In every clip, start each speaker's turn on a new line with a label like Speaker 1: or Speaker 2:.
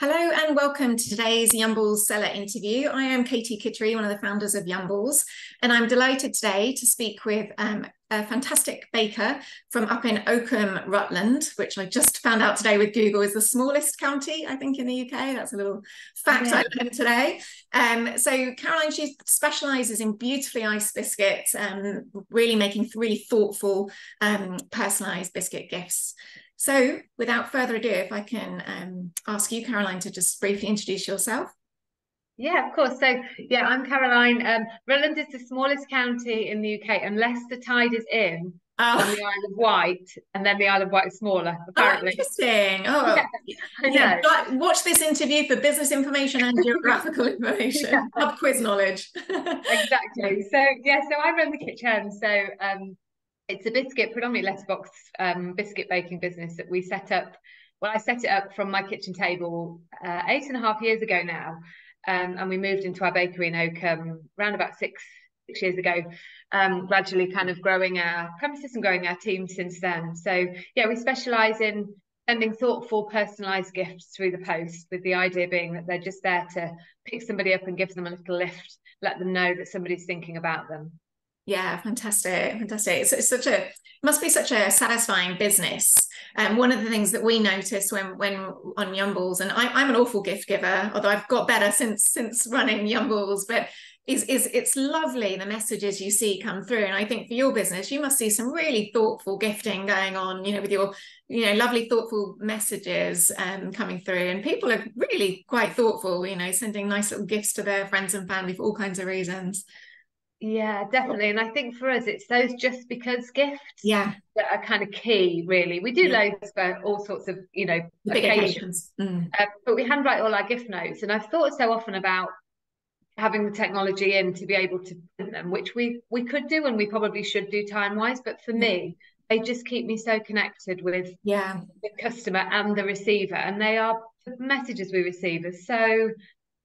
Speaker 1: Hello and welcome to today's Yumbles seller interview. I am Katie Kittery, one of the founders of Yumbles, and I'm delighted today to speak with um, a fantastic baker from up in Oakham, Rutland, which I just found out today with Google is the smallest county, I think, in the UK. That's a little fact yeah. I learned today. Um, so Caroline, she specialises in beautifully iced biscuits, um, really making really thoughtful, um, personalised biscuit gifts. So, without further ado, if I can um, ask you, Caroline, to just briefly introduce yourself.
Speaker 2: Yeah, of course. So, yeah, I'm Caroline. Um, Rutland is the smallest county in the UK, unless the tide is in oh. on the Isle of Wight, and then the Isle of Wight is smaller, oh, apparently.
Speaker 1: Oh, interesting. Oh, yeah, yeah. Watch this interview for business information and geographical information, yeah. pub quiz knowledge.
Speaker 2: exactly. So, yeah, so I run the Kitsch Hen. So, um, it's a biscuit, predominantly letterbox um, biscuit baking business that we set up. Well, I set it up from my kitchen table uh, eight and a half years ago now, um, and we moved into our bakery in Oakham around about six six years ago. Um, gradually, kind of growing our premises and growing our team since then. So yeah, we specialise in sending thoughtful, personalised gifts through the post, with the idea being that they're just there to pick somebody up and give them a little lift, let them know that somebody's thinking about them.
Speaker 1: Yeah, fantastic, fantastic. It's, it's such a must be such a satisfying business. And um, one of the things that we notice when when on Yumbles, and I, am an awful gift giver, although I've got better since since running Yumbles, but is is it's lovely the messages you see come through. And I think for your business, you must see some really thoughtful gifting going on, you know, with your you know lovely thoughtful messages um, coming through and people are really quite thoughtful you know sending nice little gifts to their friends and family for all kinds of reasons
Speaker 2: yeah, definitely. And I think for us, it's those just because gifts
Speaker 1: yeah.
Speaker 2: that are kind of key, really. We do yeah. loads for all sorts of, you know,
Speaker 1: big occasions. Mm.
Speaker 2: Uh, but we handwrite all our gift notes. And I've thought so often about having the technology in to be able to print them, which we we could do and we probably should do time wise. But for me, they just keep me so connected with
Speaker 1: yeah
Speaker 2: the customer and the receiver. And they are the messages we receive are so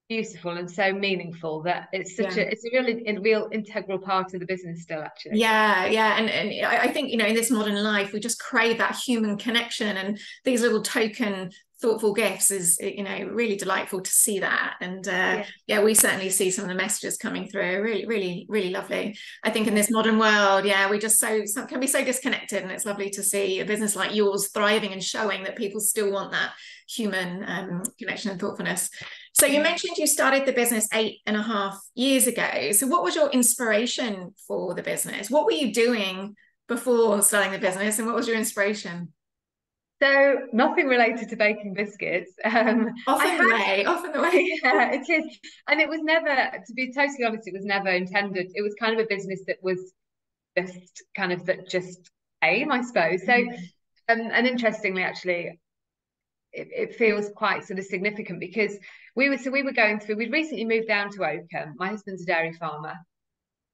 Speaker 2: beautiful and so meaningful that it's such yeah. a it's a really a real integral part of the business still actually
Speaker 1: yeah yeah and and I think you know in this modern life we just crave that human connection and these little token thoughtful gifts is you know really delightful to see that. And uh, yeah. yeah. we certainly see some of the messages coming through. Really really really lovely. I think in this modern world yeah we just so, so can be so disconnected and it's lovely to see a business like yours thriving and showing that people still want that human um, connection and thoughtfulness. So you mentioned you started the business eight and a half years ago. So what was your inspiration for the business? What were you doing before starting the business and what was your inspiration
Speaker 2: so nothing related to baking biscuits. Um,
Speaker 1: often had, the way, often the way.
Speaker 2: Yeah, it is. And it was never, to be totally honest, it was never intended. It was kind of a business that was just kind of that just aim, I suppose. So, mm-hmm. um, and interestingly, actually, it, it, feels quite sort of significant because we were so we were going through. We'd recently moved down to Oakham. My husband's a dairy farmer,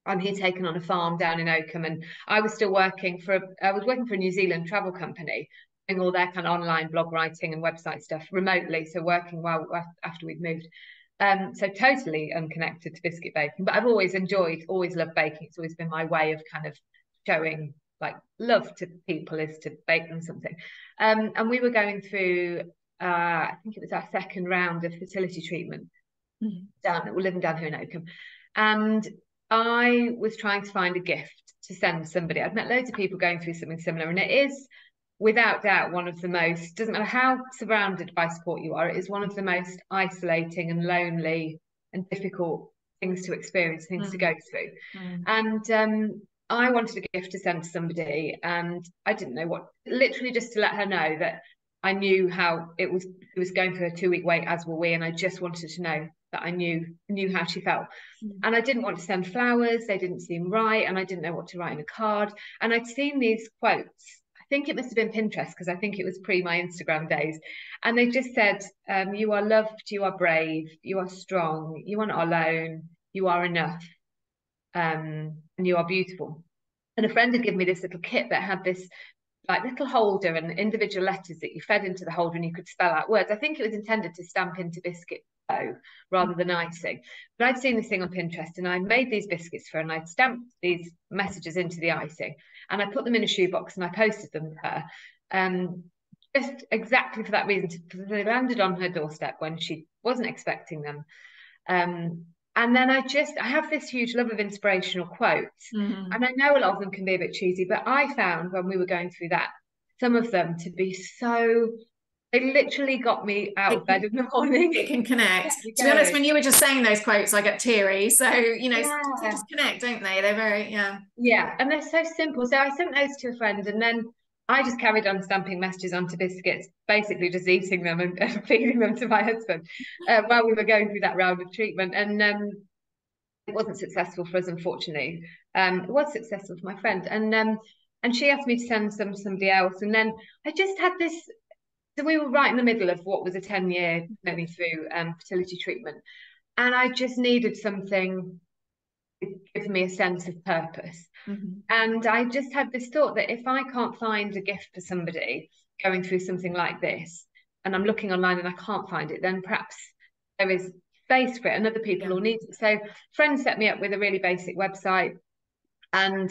Speaker 2: and he'd taken on a farm down in Oakham, and I was still working for. A, I was working for a New Zealand travel company, doing all their kind of online blog writing and website stuff remotely. So working well after we'd moved. Um, so totally unconnected to biscuit baking, but I've always enjoyed, always loved baking. It's always been my way of kind of showing like love to people is to bake them something. Um, and we were going through, uh, I think it was our second round of fertility treatment mm-hmm. down, we're living down here in Oakham. And I was trying to find a gift to send somebody. I'd met loads of people going through something similar, and it is without doubt one of the most doesn't matter how surrounded by support you are it is one of the most isolating and lonely and difficult things to experience things mm. to go through mm. and um, i wanted a gift to send to somebody and i didn't know what literally just to let her know that i knew how it was it was going through a two week wait as were we and i just wanted to know that I knew knew how she felt. Mm. And I didn't want to send flowers, they didn't seem right, and I didn't know what to write in a card. And I'd seen these quotes think it must have been Pinterest because I think it was pre my Instagram days. And they just said, um, You are loved, you are brave, you are strong, you are not alone, you are enough, um, and you are beautiful. And a friend had given me this little kit that had this like little holder and individual letters that you fed into the holder and you could spell out words. I think it was intended to stamp into biscuit rather than icing. But I'd seen this thing on Pinterest and I made these biscuits for her and I'd stamped these messages into the icing and I put them in a shoebox and I posted them to her. Um, just exactly for that reason. They landed on her doorstep when she wasn't expecting them. Um, and then I just I have this huge love of inspirational quotes, mm-hmm. and I know a lot of them can be a bit cheesy, but I found when we were going through that some of them to be so they literally got me out of bed in the morning.
Speaker 1: It can connect. to be honest, when you were just saying those quotes, I get teary. So, you know, yeah. they just connect, don't they? They're very, yeah.
Speaker 2: Yeah. And they're so simple. So I sent those to a friend and then I just carried on stamping messages onto biscuits, basically just eating them and, and feeding them to my husband uh, while we were going through that round of treatment. And um, it wasn't successful for us, unfortunately. Um, it was successful for my friend. And um, and she asked me to send some somebody else. And then I just had this so we were right in the middle of what was a 10 year journey through um, fertility treatment. And I just needed something to give me a sense of purpose. Mm-hmm. And I just had this thought that if I can't find a gift for somebody going through something like this, and I'm looking online and I can't find it, then perhaps there is space for it and other people yeah. will need it. So friends set me up with a really basic website and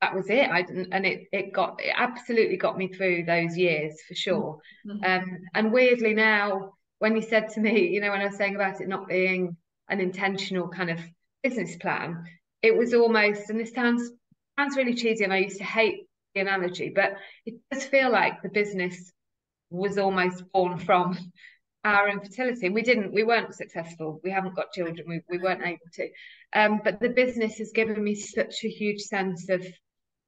Speaker 2: that was it. I didn't, and it it got it absolutely got me through those years for sure. Mm-hmm. Um, and weirdly now, when you said to me, you know, when I was saying about it not being an intentional kind of business plan, it was almost, and this sounds sounds really cheesy, and I used to hate the analogy, but it does feel like the business was almost born from our infertility. We didn't, we weren't successful. We haven't got children. We, we weren't able to. Um, but the business has given me such a huge sense of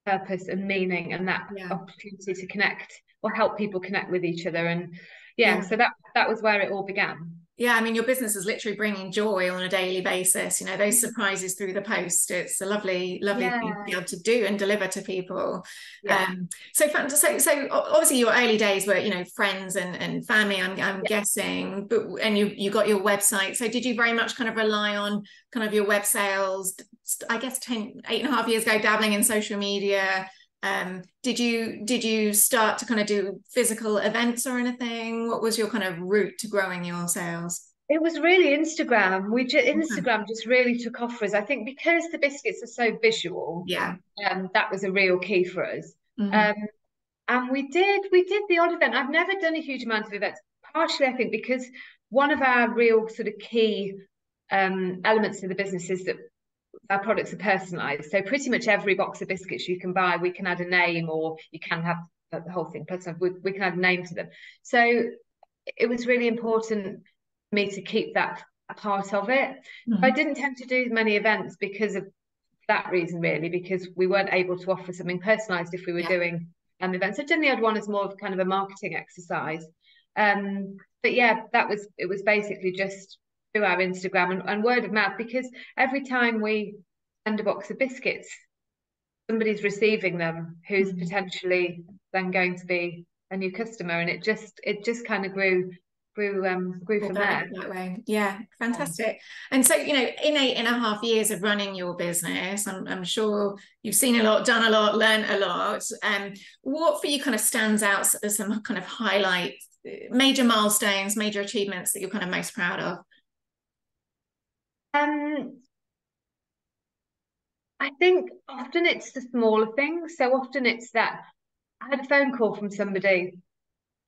Speaker 2: purpose and meaning and that yeah. opportunity to connect or help people connect with each other and yeah, yeah, so that that was where it all began
Speaker 1: yeah i mean your business is literally bringing joy on a daily basis you know those mm-hmm. surprises through the post it's a lovely lovely yeah. thing to be able to do and deliver to people yeah. um so so so obviously your early days were you know friends and and family i'm, I'm guessing but and you you got your website so did you very much kind of rely on kind of your web sales i guess 10 eight and a half years ago dabbling in social media um, did you did you start to kind of do physical events or anything? What was your kind of route to growing your sales?
Speaker 2: It was really instagram. We just instagram just really took off for us. I think because the biscuits are so visual
Speaker 1: yeah.
Speaker 2: um, that was a real key for us. Mm-hmm. um, and we did we did the odd event. I've never done a huge amount of events partially i think because one of our real sort of key um, elements of the business is that our products are personalized. So pretty much every box of biscuits you can buy, we can add a name or you can have the whole thing personalized. We, we can add a name to them. So it was really important for me to keep that part of it. Mm-hmm. I didn't tend to do many events because of that reason, really, because we weren't able to offer something personalized if we were yeah. doing um, events. Done the odd one as more of kind of a marketing exercise. Um, but yeah, that was it was basically just through our Instagram and, and word of mouth because every time we send a box of biscuits, somebody's receiving them who's mm. potentially then going to be a new customer, and it just it just kind of grew grew um grew from there.
Speaker 1: that way. Yeah. fantastic. And so you know in eight and a half years of running your business I'm, I'm sure you've seen a lot done a lot learned a lot um what for you kind of stands out as some kind of highlights major milestones major achievements that you're kind of most proud of
Speaker 2: um, I think often it's the smaller things. So often it's that I had a phone call from somebody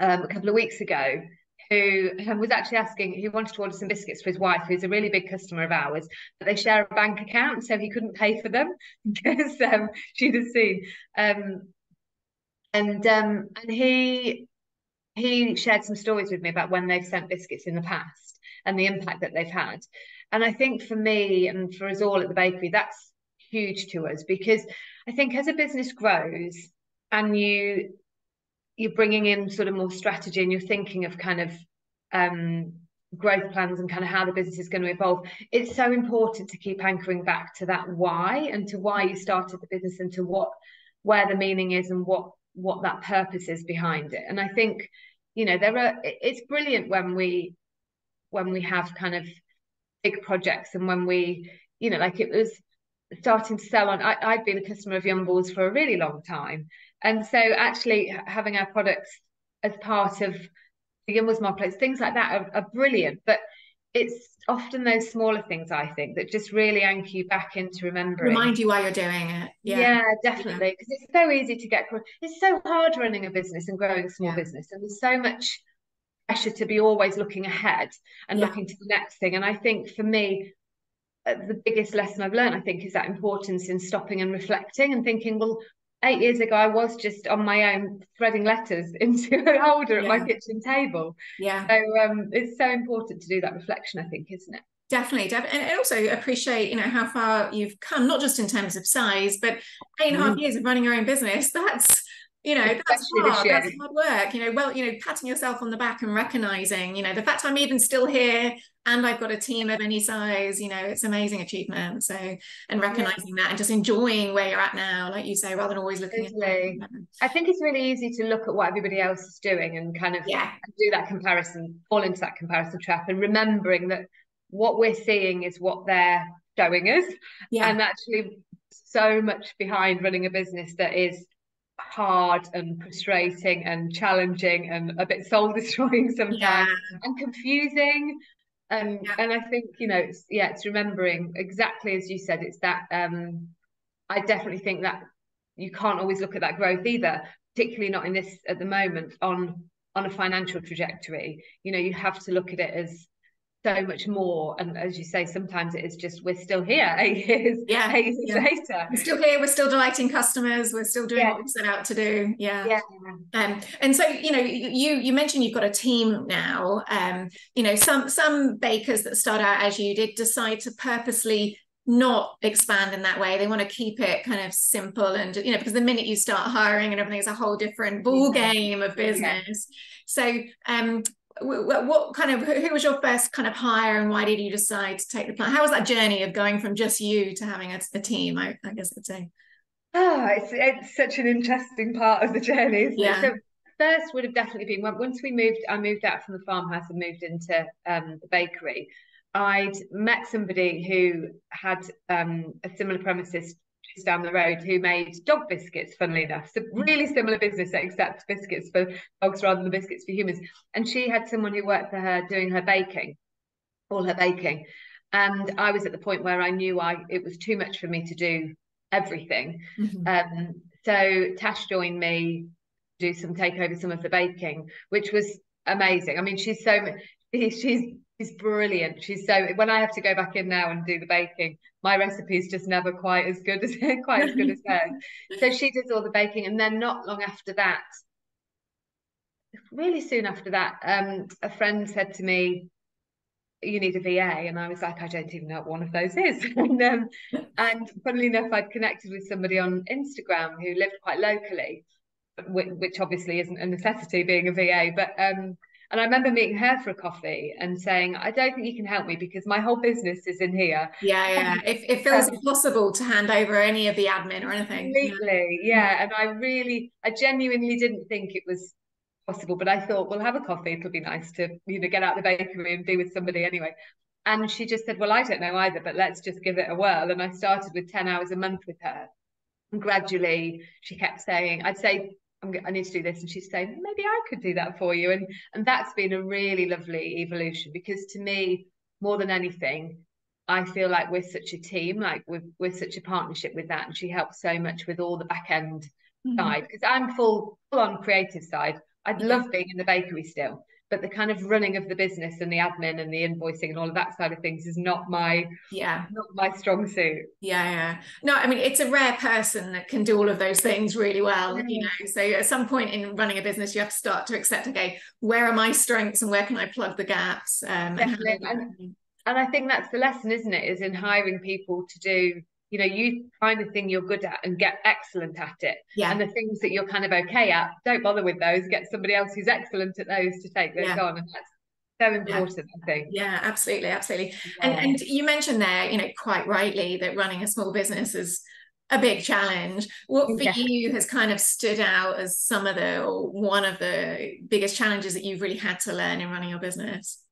Speaker 2: um, a couple of weeks ago who was actually asking, who wanted to order some biscuits for his wife, who's a really big customer of ours, but they share a bank account, so he couldn't pay for them because um, she'd have seen. Um, and um, and he he shared some stories with me about when they've sent biscuits in the past and the impact that they've had. And I think for me and for us all at the bakery, that's huge to us because I think as a business grows and you you're bringing in sort of more strategy and you're thinking of kind of um, growth plans and kind of how the business is going to evolve, it's so important to keep anchoring back to that why and to why you started the business and to what where the meaning is and what what that purpose is behind it. And I think, you know, there are it's brilliant when we when we have kind of big projects and when we you know like it was starting to sell on I, i'd been a customer of Yumbles for a really long time and so actually having our products as part of the Yumbles marketplace things like that are, are brilliant but it's often those smaller things I think that just really anchor you back into remembering.
Speaker 1: Remind you why you're doing it. Yeah,
Speaker 2: yeah definitely. Because yeah. it's so easy to get. It's so hard running a business and growing a small yeah. business, and there's so much pressure to be always looking ahead and yeah. looking to the next thing. And I think for me, uh, the biggest lesson I've learned, I think, is that importance in stopping and reflecting and thinking, well, eight years ago, I was just on my own threading letters into a holder yeah. at my kitchen table.
Speaker 1: Yeah.
Speaker 2: So um, it's so important to do that reflection, I think, isn't it?
Speaker 1: Definitely, definitely, and also appreciate you know how far you've come, not just in terms of size, but eight and a half mm. years of running your own business. That's you know that's hard. that's hard work you know well you know patting yourself on the back and recognizing you know the fact i'm even still here and i've got a team of any size you know it's amazing achievement so and recognizing that and just enjoying where you're at now like you say rather than always looking
Speaker 2: totally. at i think it's really easy to look at what everybody else is doing and kind of
Speaker 1: yeah.
Speaker 2: do that comparison fall into that comparison trap and remembering that what we're seeing is what they're showing us yeah. and actually so much behind running a business that is hard and frustrating and challenging and a bit soul destroying sometimes yeah. and confusing and yeah. and I think you know it's yeah it's remembering exactly as you said it's that um I definitely think that you can't always look at that growth either particularly not in this at the moment on on a financial trajectory you know you have to look at it as so much more. And as you say, sometimes it is just we're still here eight years,
Speaker 1: yeah,
Speaker 2: eight years
Speaker 1: yeah.
Speaker 2: later.
Speaker 1: We're still here, we're still delighting customers, we're still doing yeah. what we set out to do. Yeah.
Speaker 2: Yeah.
Speaker 1: Um, and so, you know, you you mentioned you've got a team now. Um, you know, some some bakers that start out as you did decide to purposely not expand in that way. They want to keep it kind of simple and you know, because the minute you start hiring and everything is a whole different ball game of business. Yeah. So um what kind of who was your first kind of hire and why did you decide to take the plan how was that journey of going from just you to having a, a team I, I, guess i'd say
Speaker 2: oh it's, it's such an interesting part of the journey isn't
Speaker 1: yeah.
Speaker 2: so first would have definitely been once we moved i moved out from the farmhouse and moved into um, the bakery i'd met somebody who had um, a similar premises down the road who made dog biscuits, funnily enough. So really similar business except biscuits for dogs rather than biscuits for humans. And she had someone who worked for her doing her baking, all her baking. And I was at the point where I knew I it was too much for me to do everything. Mm-hmm. Um, so Tash joined me do some take over some of the baking, which was amazing. I mean, she's so she's she's brilliant. She's so when I have to go back in now and do the baking, my recipe is just never quite as good as quite as good as hers. So she does all the baking, and then not long after that, really soon after that, um, a friend said to me, "You need a VA," and I was like, "I don't even know what one of those is." and, um, and funnily enough, I'd connected with somebody on Instagram who lived quite locally, which obviously isn't a necessity being a VA, but um, and I remember meeting her for a coffee and saying, I don't think you can help me because my whole business is in here.
Speaker 1: Yeah, yeah. It, it feels um, impossible to hand over any of the admin or anything.
Speaker 2: Completely, yeah. yeah. And I really, I genuinely didn't think it was possible, but I thought, we'll have a coffee. It'll be nice to, you know, get out the bakery and be with somebody anyway. And she just said, Well, I don't know either, but let's just give it a whirl. And I started with 10 hours a month with her. And gradually she kept saying, I'd say i need to do this and she's saying maybe I could do that for you and and that's been a really lovely evolution because to me more than anything I feel like we're such a team like we're, we're such a partnership with that and she helps so much with all the back end mm-hmm. side because I'm full full on creative side I'd love being in the bakery still but the kind of running of the business and the admin and the invoicing and all of that side of things is not my
Speaker 1: yeah.
Speaker 2: not my strong suit.
Speaker 1: Yeah yeah. No i mean it's a rare person that can do all of those things really well mm. you know. So at some point in running a business you have to start to accept okay where are my strengths and where can i plug the gaps um,
Speaker 2: Definitely. And, and i think that's the lesson isn't it is in hiring people to do you know you find the thing you're good at and get excellent at it
Speaker 1: yeah
Speaker 2: and the things that you're kind of okay at don't bother with those get somebody else who's excellent at those to take those yeah. on and that's so important
Speaker 1: yeah.
Speaker 2: i think
Speaker 1: yeah absolutely absolutely yeah. and and you mentioned there you know quite rightly that running a small business is a big challenge what for yeah. you has kind of stood out as some of the or one of the biggest challenges that you've really had to learn in running your business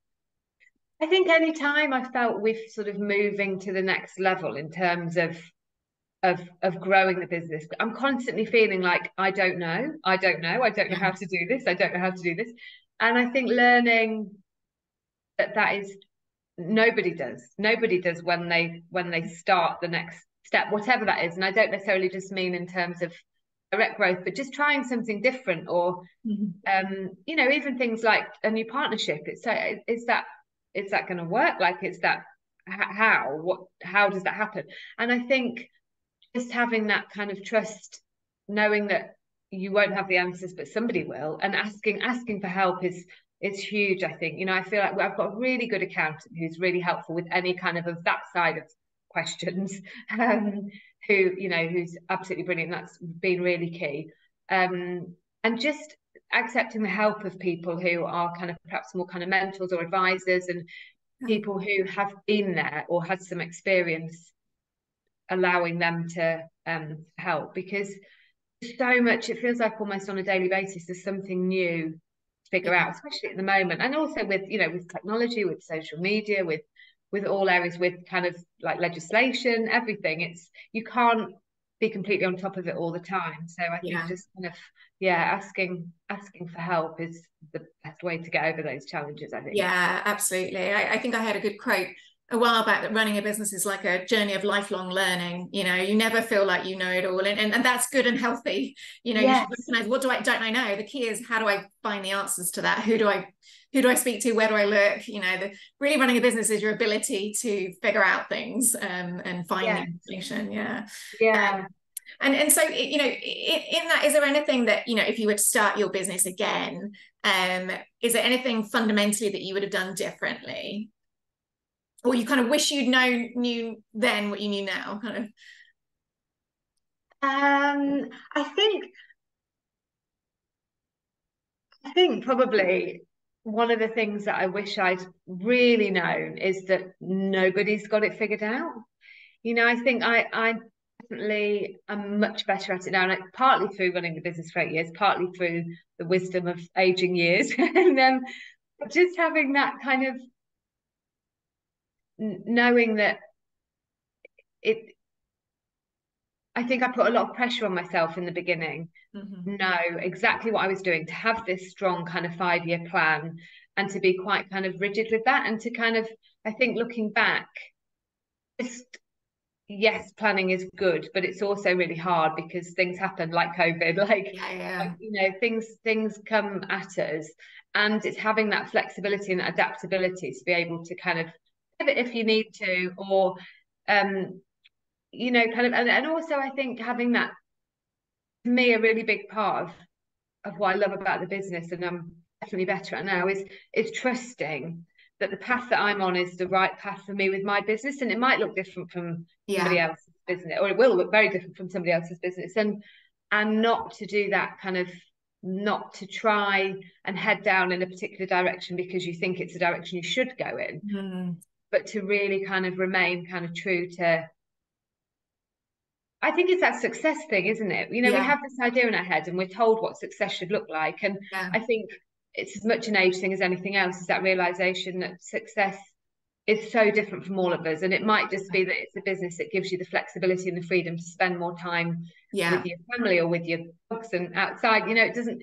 Speaker 2: I think any time I felt we're sort of moving to the next level in terms of of of growing the business, I'm constantly feeling like I don't know, I don't know, I don't know how to do this, I don't know how to do this, and I think learning that that is nobody does nobody does when they when they start the next step whatever that is. And i don't necessarily just mean in terms of direct growth but just trying something different or mm-hmm. um you know even things like a new partnership. It's so is that is that going to work? Like is that how? What how does that happen? And i think just having that kind of trust knowing that you won't have the answers but somebody will and asking asking for help is it's huge i think. You know i feel like i've got a really good accountant who's really helpful with any kind of of that side of questions um who you know who's absolutely brilliant. That's been really key. Um and just accepting the help of people who are kind of perhaps more kind of mentors or advisors and people who have been there or had some experience allowing them to um help because so much it feels like almost on a daily basis there's something new to figure out, especially at the moment. And also with, you know, with technology, with social media, with with all areas, with kind of like legislation, everything. It's you can't be completely on top of it all the time. So I think yeah. just kind of yeah, asking asking for help is the best way to get over those challenges. I think.
Speaker 1: Yeah, absolutely. I, I think I had a good quote a while back that running a business is like a journey of lifelong learning you know you never feel like you know it all and, and, and that's good and healthy. You know yes. you recognize what do i don't i know? The key is how do i find the answers to that? Who do i who do i speak to? Where do i look? You know the really running a business is your ability to figure out things um, and find yes. information yeah.
Speaker 2: Yeah. Um,
Speaker 1: and and so you know in, in, that is there anything that you know if you were to start your business again um is there anything fundamentally that you would have done differently or you kind of wish you'd known knew then what you knew now kind of?
Speaker 2: Um i think i think probably one of the things that i wish i'd really known is that nobody's got it figured out. You know i think i i definitely am much better at it now like partly through running the business for eight years partly through the wisdom of aging years and um just having that kind of knowing that it I think I put a lot of pressure on myself in the beginning. Mm-hmm. Know exactly what I was doing to have this strong kind of five year plan and to be quite kind of rigid with that and to kind of I think looking back, just yes, planning is good, but it's also really hard because things happen like COVID, like,
Speaker 1: yeah,
Speaker 2: like you know things things come at us, and it's having that flexibility and adaptability to be able to kind of it if you need to, or um, you know, kind of, and, and also I think having that to me a really big part of of what I love about the business, and I'm definitely better at now, is is trusting that the path that I'm on is the right path for me with my business, and it might look different from yeah. somebody else's business, or it will look very different from somebody else's business, and and not to do that kind of not to try and head down in a particular direction because you think it's a direction you should go in mm but to really kind of remain kind of true to I think it's that success thing, isn't it? You know, yeah. we have this idea in our head and we're told what success should look like. And yeah. I think it's as much an age thing as anything else, is that realization that success is so different from all of us. And it might just be that it's a business that gives you the flexibility and the freedom to spend more time yeah. with your family or with your dogs and outside. You know, it doesn't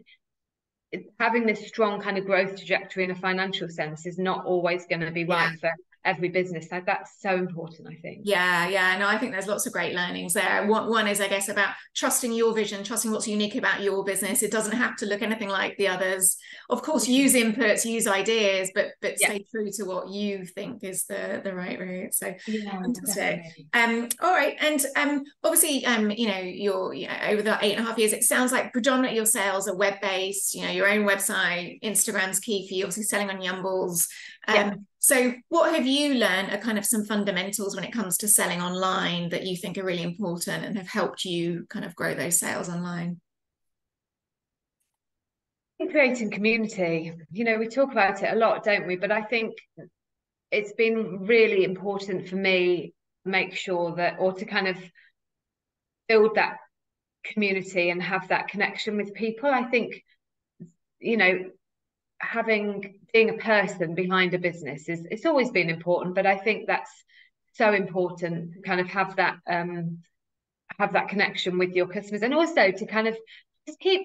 Speaker 2: having this strong kind of growth trajectory in a financial sense is not always going to be right for every business. Like that's so important, I think.
Speaker 1: Yeah, yeah. No, I think there's lots of great learnings there. One, one is, I guess, about trusting your vision, trusting what's unique about your business. It doesn't have to look anything like the others. Of course, mm-hmm. use inputs, use ideas, but but yeah. stay true to what you think is the the right route. So yeah, fantastic. Um, all right, and um, obviously, um, you know, you're you know, over the eight and a half years, it sounds like predominantly your sales are web based. You know, your own website, Instagram's key for you. Obviously, selling on Yumbles. Um, yeah. So, what have you learned are kind of some fundamentals when it comes to selling online that you think are really important and have helped you kind of grow those sales online?
Speaker 2: Creating community. You know, we talk about it a lot, don't we? But I think it's been really important for me to make sure that or to kind of build that community and have that connection with people. I think, you know, having being a person behind a business is it's always been important but i think that's so important to kind of have that um have that connection with your customers and also to kind of just keep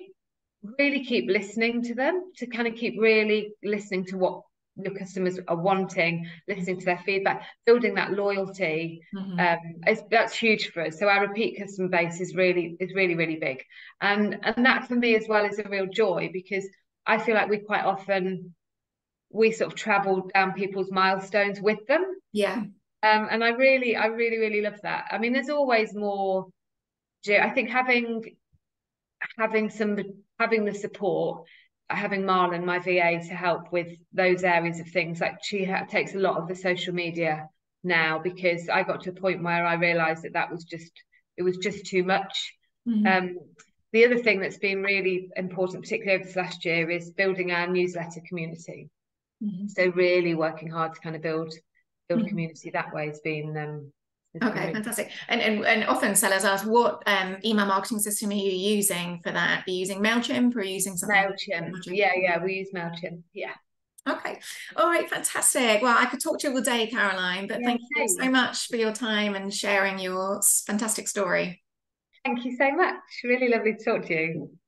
Speaker 2: really keep listening to them to kind of keep really listening to what your customers are wanting, listening to their feedback, building that loyalty. Mm-hmm. Um, that's huge for us. So our repeat customer base is really is really really big, and and that for me as well is a real joy because I feel like we quite often we sort of travel down people's milestones with them.
Speaker 1: Yeah.
Speaker 2: Um, and I really, I really, really love that. I mean, there's always more. I think having having some having the support having Marlon, my VA, to help with those areas of things. Like she ha- takes a lot of the social media now because I got to a point where I realised that that was just it was just too much. Mm-hmm. Um, the other thing that's been really important, particularly over this last year, is building our newsletter community. Mm-hmm. So really working hard to kind of build build mm-hmm. community that way has been um,
Speaker 1: Okay, fantastic. And, and and often sellers ask, what um, email marketing system are you using for that? Are you using Mailchimp or are you using something?
Speaker 2: Mailchimp. Mailchimp? Yeah, yeah, we use Mailchimp. Yeah.
Speaker 1: Okay. All right. Fantastic. Well, I could talk to you all day, Caroline, but yeah, thank you so much for your time and sharing your fantastic story.
Speaker 2: Thank you so much. Really lovely to talk to you.